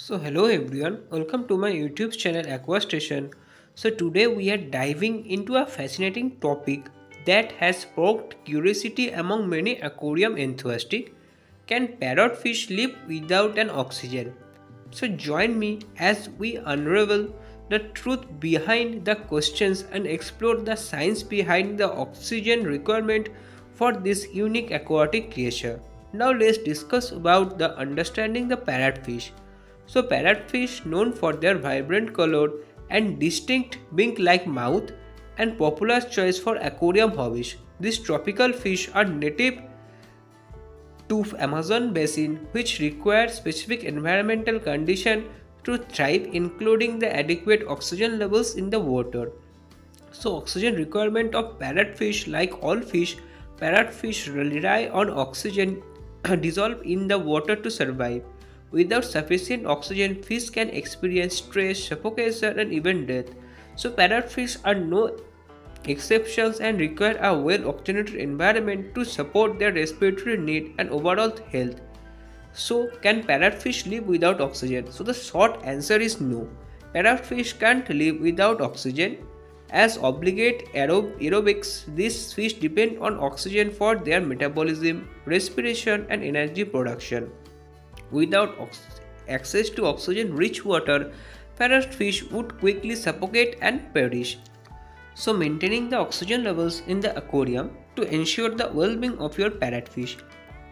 So hello everyone, welcome to my YouTube channel Aqua Station. So today we are diving into a fascinating topic that has sparked curiosity among many aquarium enthusiasts. Can parrotfish live without an oxygen? So join me as we unravel the truth behind the questions and explore the science behind the oxygen requirement for this unique aquatic creature. Now let's discuss about the understanding the parrotfish. So parrotfish known for their vibrant color and distinct beak-like mouth and popular choice for aquarium hobbies. These tropical fish are native to Amazon basin which require specific environmental condition to thrive including the adequate oxygen levels in the water. So oxygen requirement of parrotfish like all fish, parrotfish rely on oxygen dissolved in the water to survive. Without sufficient oxygen, fish can experience stress, suffocation, and even death. So, parrotfish are no exceptions and require a well oxygenated environment to support their respiratory need and overall health. So, can parrotfish live without oxygen? So, the short answer is no. Parrotfish can't live without oxygen. As obligate aerob- aerobics, these fish depend on oxygen for their metabolism, respiration, and energy production. Without access to oxygen rich water, parrotfish would quickly suffocate and perish. So, maintaining the oxygen levels in the aquarium to ensure the well being of your parrotfish.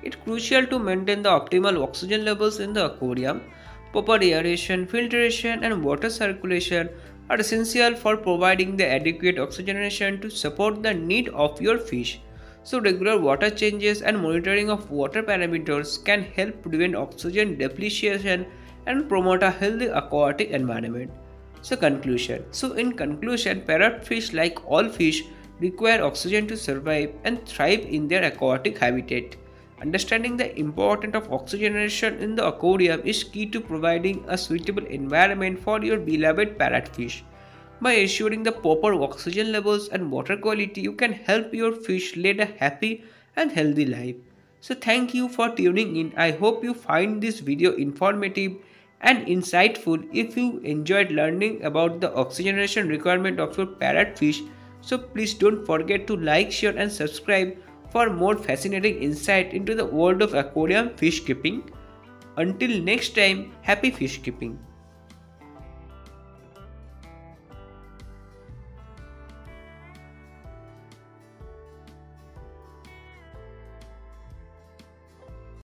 It's crucial to maintain the optimal oxygen levels in the aquarium. Proper aeration, filtration, and water circulation are essential for providing the adequate oxygenation to support the need of your fish. So regular water changes and monitoring of water parameters can help prevent oxygen depletion and promote a healthy aquatic environment. So conclusion. So in conclusion, parrotfish like all fish require oxygen to survive and thrive in their aquatic habitat. Understanding the importance of oxygenation in the aquarium is key to providing a suitable environment for your beloved parrotfish. By ensuring the proper oxygen levels and water quality, you can help your fish lead a happy and healthy life. So thank you for tuning in. I hope you find this video informative and insightful. If you enjoyed learning about the oxygenation requirement of your parrotfish, so please don't forget to like, share and subscribe for more fascinating insight into the world of aquarium fish keeping. Until next time, happy fish keeping.